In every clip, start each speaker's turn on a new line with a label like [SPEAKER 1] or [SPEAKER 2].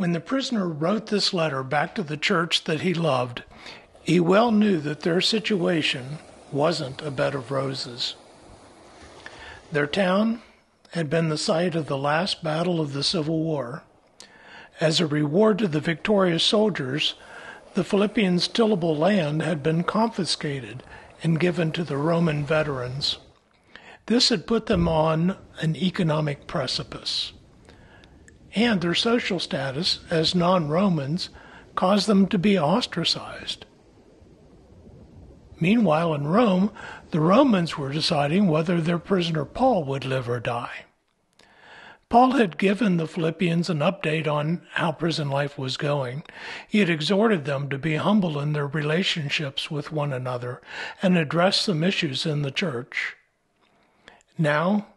[SPEAKER 1] When the prisoner wrote this letter back to the church that he loved, he well knew that their situation wasn't a bed of roses. Their town had been the site of the last battle of the Civil War. As a reward to the victorious soldiers, the Philippians' tillable land had been confiscated and given to the Roman veterans. This had put them on an economic precipice and their social status as non Romans caused them to be ostracized. Meanwhile, in Rome, the Romans were deciding whether their prisoner Paul would live or die. Paul had given the Philippians an update on how prison life was going. He had exhorted them to be humble in their relationships with one another and address some issues in the church. Now,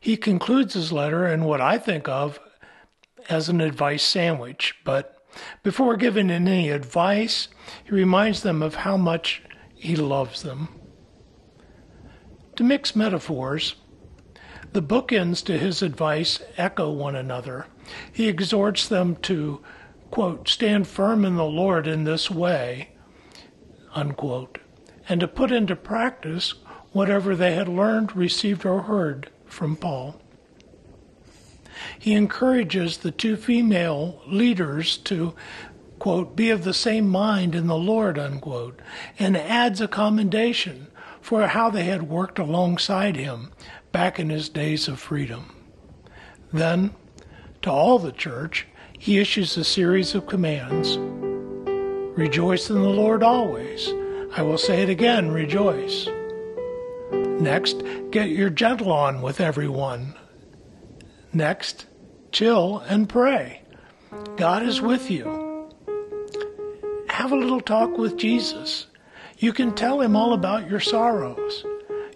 [SPEAKER 1] he concludes his letter in what I think of as an advice sandwich, but before giving any advice, he reminds them of how much he loves them. To mix metaphors, the bookends to his advice echo one another. He exhorts them to, quote, stand firm in the Lord in this way, unquote, and to put into practice whatever they had learned, received, or heard from Paul he encourages the two female leaders to, quote, be of the same mind in the Lord, unquote, and adds a commendation for how they had worked alongside him back in his days of freedom. Then, to all the church, he issues a series of commands. Rejoice in the Lord always. I will say it again, rejoice. Next, get your gentle on with everyone. Next, chill and pray. God is with you. Have a little talk with Jesus. You can tell him all about your sorrows.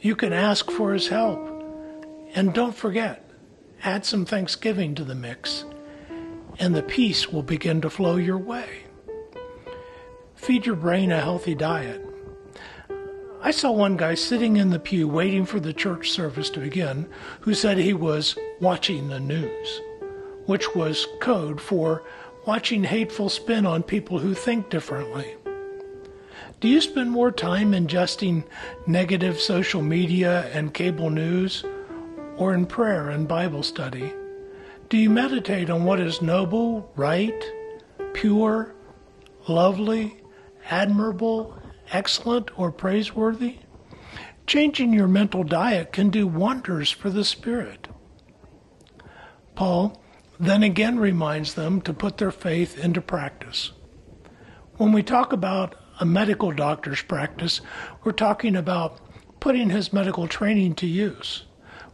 [SPEAKER 1] You can ask for his help. And don't forget, add some thanksgiving to the mix, and the peace will begin to flow your way. Feed your brain a healthy diet. I saw one guy sitting in the pew waiting for the church service to begin who said he was watching the news, which was code for watching hateful spin on people who think differently. Do you spend more time ingesting negative social media and cable news or in prayer and Bible study? Do you meditate on what is noble, right, pure, lovely, admirable, excellent, or praiseworthy? Changing your mental diet can do wonders for the spirit. Paul then again reminds them to put their faith into practice. When we talk about a medical doctor's practice, we're talking about putting his medical training to use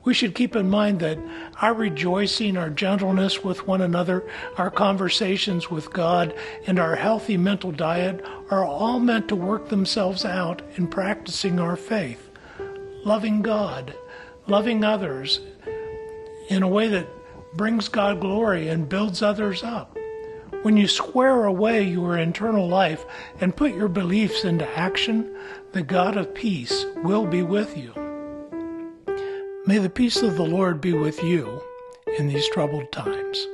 [SPEAKER 1] we should keep in mind that our rejoicing, our gentleness with one another, our conversations with God, and our healthy mental diet are all meant to work themselves out in practicing our faith, loving God, loving others in a way that brings God glory and builds others up. When you square away your internal life and put your beliefs into action, the God of peace will be with you. May the peace of the Lord be with you in these troubled times.